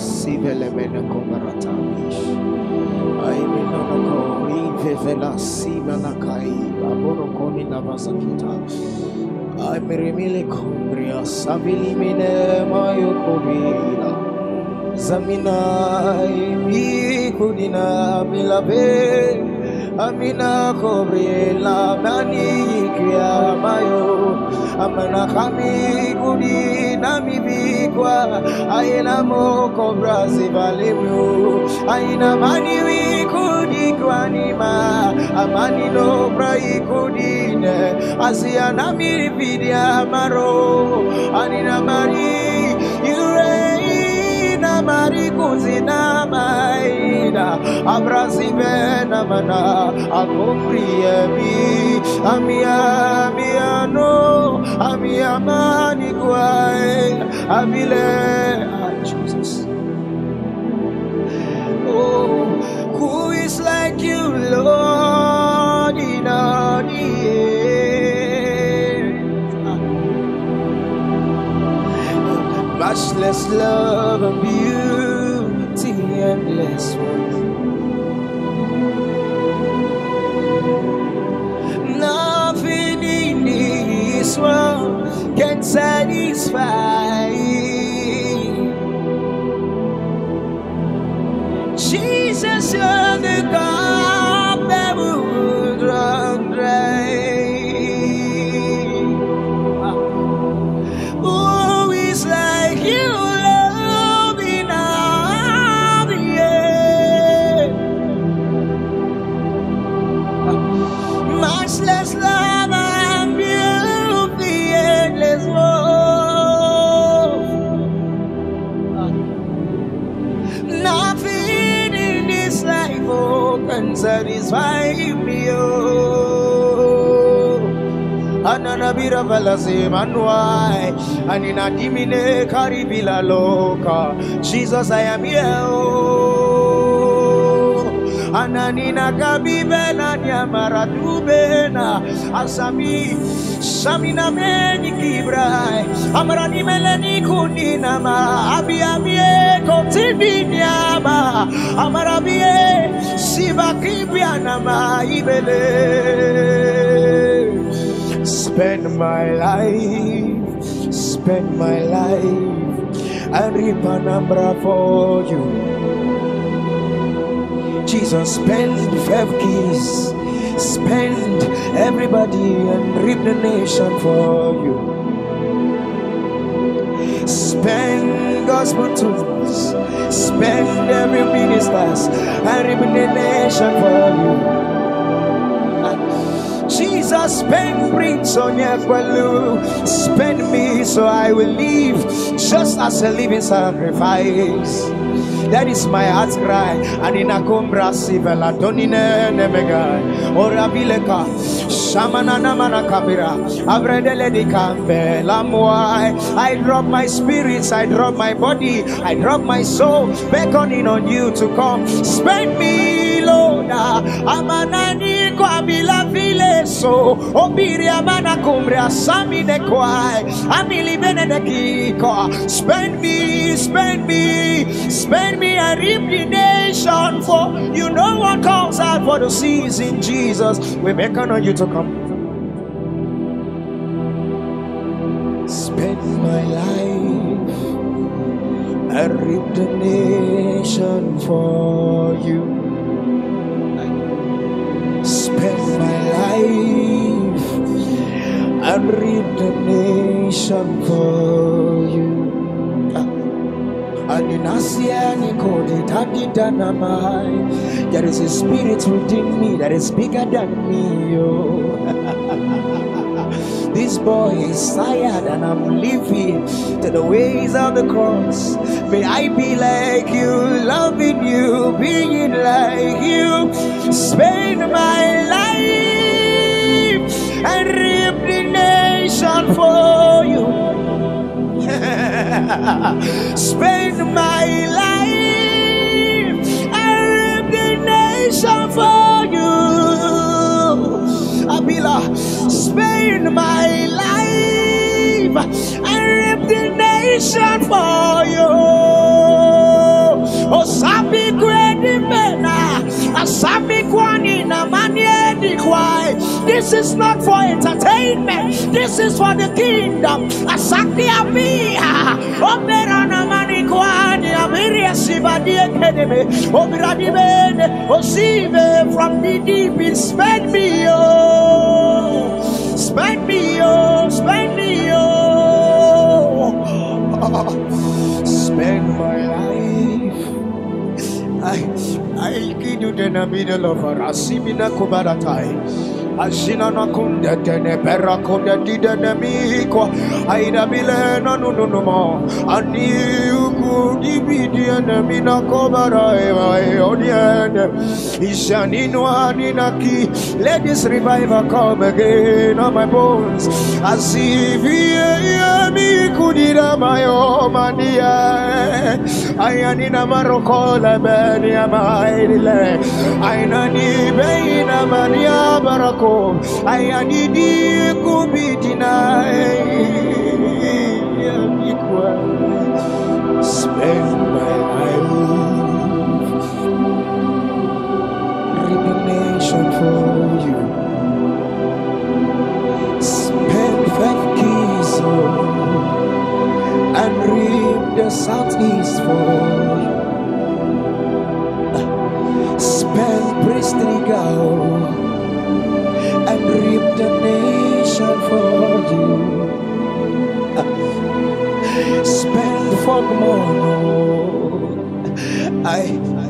sivele mene komaratavish. Ai minono ko rive vela sima na kai abono koni na vasakita. Ai merimile kombria savili mine mayo kobila. Zamina mi kudina milabe. Amina kobrela nani kia mayo amana kami kudi nami bikwa aina mo kobra zivalemu aina mani kudi amani no brai kudine asia nami maro anina yureina mari kuzina maida abrazive namana amia miano amia abile ah, Jesus. Oh who is like you Lord Matchless love and beauty, endless worth. Nothing in this world can satisfy. Jesus, you're the God Anana bira balase manuai Anina dimine karibila loka Jesus I am here oh. Ananina kabibe na nyamara dubena Asami Samina meni kibrai Amrani meleni kunina ma. Abi abie kotini nyama Amarabie Siba kibiana ma ibele Spend my life, spend my life, and reap an umbra for you. Jesus, spend five keys, spend everybody and reap the nation for you. Spend gospel tools, spend every ministers and reap the nation for you. Jesus, spend on your. Spend me so I will live just as a living sacrifice. That is my heart's cry. And in a combra sivela donine nemega. Orabileka. Shamana namana kabira. Avredele di kambe. Lamwai. I drop my spirits. I drop my body. I drop my soul. Beckoning on you to come. Spend me, Lord. Amanani kwa bila vile so. Obiri amana kumbre asami ne kwai. Amili ne kiko. Spend me, spend me, spend me and reap the nation for you know what comes out for the season, Jesus. We beckon on you to come. Spend my life and reap the nation for you. Spend my life and reap the nation for you. There is a spirit within me that is bigger than me. This boy is tired and I'm living to the ways of the cross. May I be like you, loving you, being like you. Spend my life and reap the nation for you. Spend my life This is not for entertainment. This is for the kingdom. Asakti Abia. Omerana Manikwani. Amiria Sibadi Academy. Obiradi Bene. Osive from the deep. Spend me, oh. Spend me, oh. Spend the middle of a Rasimina Kubaratai. Ashina na kunde tene pera kunde dide ne miko aida bile na ani uku dibidi ene mina kobara eva e odiene ishani no ani na ki let this revival come again on my bones. Asivie mi kudira mayo mania ayani na marokola beni amaile ainani beina I be. Spend my life nation for you. Spend five keys oh, and reap the southeast for you. Spend priestly gold oh, and reap the nation for you. Spend for more. I,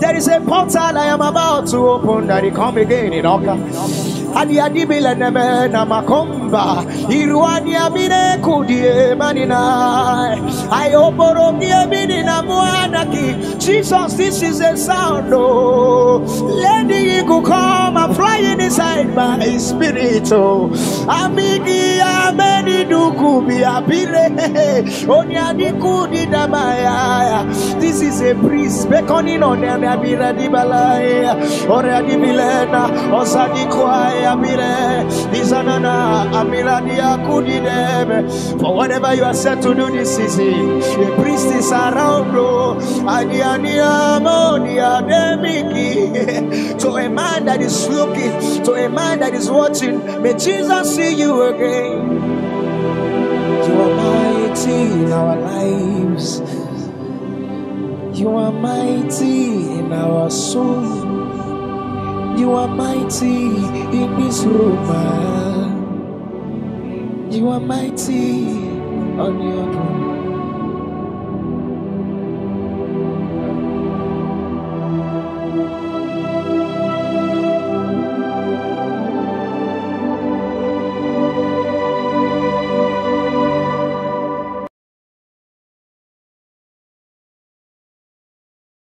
There is a portal I am about to open that he come again in Oka. Adiadibile makomba iruani amine kudie manina. Mwanaki. Jesus this is a sound oh. Come inside my spirit amigi ameni damaya this is a breeze beckoning on them abira dibalaya Kudidebe. For whatever you are set to do this season, the priest is around, bro. To a man that is looking, to a man that is watching, may Jesus see you again. You are mighty in our lives. You are mighty in our soul. You are mighty in this room. You are mighty on your throne.